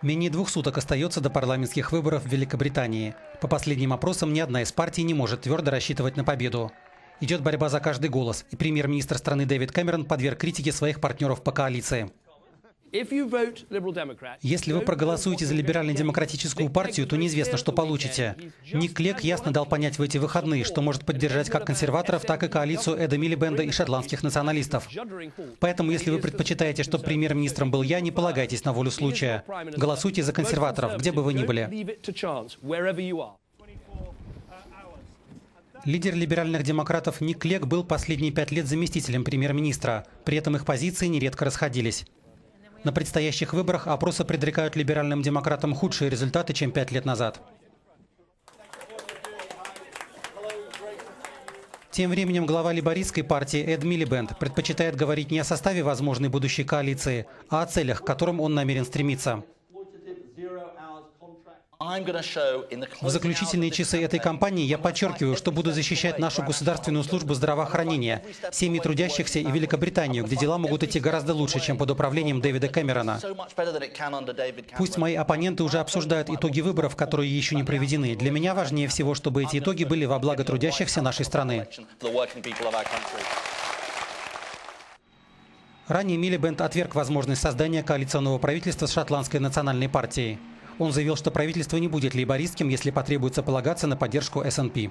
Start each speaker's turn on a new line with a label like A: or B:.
A: Менее двух суток остается до парламентских выборов в Великобритании. По последним опросам ни одна из партий не может твердо рассчитывать на победу. Идет борьба за каждый голос, и премьер-министр страны Дэвид Кэмерон подверг критике своих партнеров по коалиции. Если вы проголосуете за либерально-демократическую партию, то неизвестно, что получите. Ник Клек ясно дал понять в эти выходные, что может поддержать как консерваторов, так и коалицию Эда Миллибенда и шотландских националистов. Поэтому, если вы предпочитаете, чтобы премьер-министром был я, не полагайтесь на волю случая. Голосуйте за консерваторов, где бы вы ни были. Лидер либеральных демократов Ник Клек был последние пять лет заместителем премьер-министра. При этом их позиции нередко расходились. На предстоящих выборах опросы предрекают либеральным демократам худшие результаты, чем пять лет назад. Тем временем глава либористской партии Эд Милибенд предпочитает говорить не о составе возможной будущей коалиции, а о целях, к которым он намерен стремиться. В заключительные часы этой кампании я подчеркиваю, что буду защищать нашу государственную службу здравоохранения, семьи трудящихся и Великобританию, где дела могут идти гораздо лучше, чем под управлением Дэвида Кэмерона. Пусть мои оппоненты уже обсуждают итоги выборов, которые еще не проведены. Для меня важнее всего, чтобы эти итоги были во благо трудящихся нашей страны. Ранее Милибенд отверг возможность создания коалиционного правительства с шотландской национальной партией. Он заявил, что правительство не будет лейбористским, если потребуется полагаться на поддержку СНП.